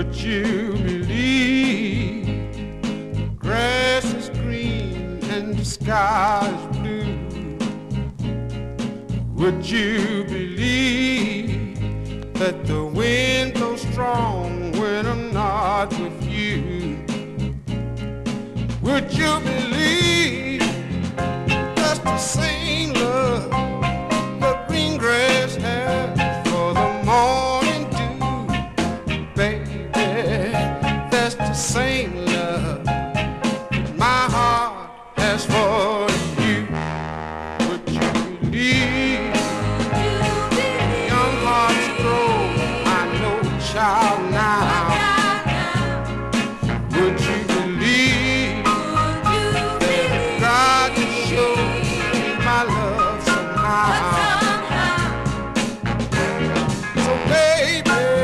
Would you believe the grass is green and the sky is blue? Would you believe that the wind blows strong when I'm not with you? Would you believe ask for you, would you believe? Young hearts grow, I know, child now. Would you believe that God could show me my love somehow? So baby.